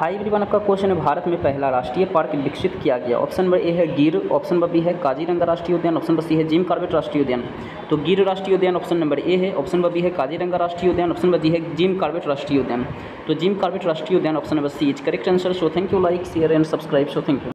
High everyone आपका question है, भारत में पहला राष्ट्रीय पार्क विकसित किया गया। ऑप्शन नंबर ए है गिर, ऑप्शन नंबर बी है काजीरंगा राष्ट्रीय उद्यान, ऑप्शन नंबर सी है जिम कार्बेट राष्ट्रीय उद्यान। तो गिर राष्ट्रीय उद्यान ऑप्शन नंबर ए है, ऑप्शन नंबर बी है काजीरंगा राष्ट्रीय उद्यान, ऑप्शन नंबर डी है जिम कार्बेट राष्ट्रीय उद्यान। तो जिम कार्बेट राष्ट्रीय उद्यान, option number C is correct answer so thank you like share and subscribe so thank you